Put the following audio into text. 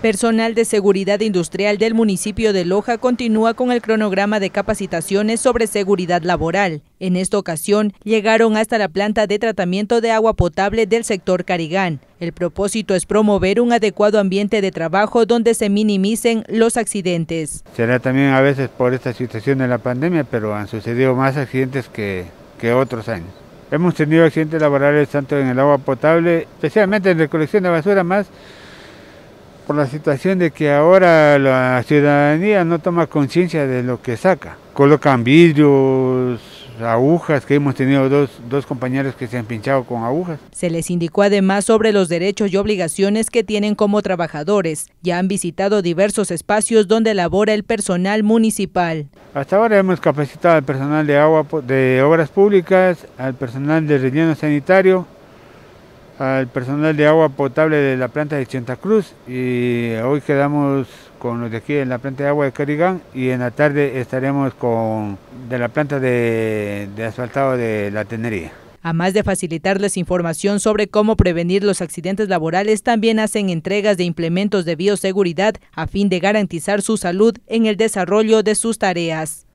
Personal de seguridad industrial del municipio de Loja continúa con el cronograma de capacitaciones sobre seguridad laboral. En esta ocasión llegaron hasta la planta de tratamiento de agua potable del sector Carigán. El propósito es promover un adecuado ambiente de trabajo donde se minimicen los accidentes. Será también a veces por esta situación de la pandemia, pero han sucedido más accidentes que, que otros años. Hemos tenido accidentes laborales tanto en el agua potable, especialmente en recolección de basura más, por la situación de que ahora la ciudadanía no toma conciencia de lo que saca. Colocan vidrios, agujas, que hemos tenido dos, dos, compañeros que se han pinchado con agujas. Se les indicó además sobre los derechos y obligaciones que tienen como trabajadores. Ya han visitado diversos espacios donde labora el personal municipal. Hasta ahora hemos capacitado al personal de, agua, de obras públicas, al personal de relleno sanitario, al personal de agua potable de la planta de Santa Cruz y hoy quedamos con los de aquí en la planta de agua de Carigán y en la tarde estaremos con de la planta de, de asfaltado de la tenería. A más de facilitarles información sobre cómo prevenir los accidentes laborales, también hacen entregas de implementos de bioseguridad a fin de garantizar su salud en el desarrollo de sus tareas.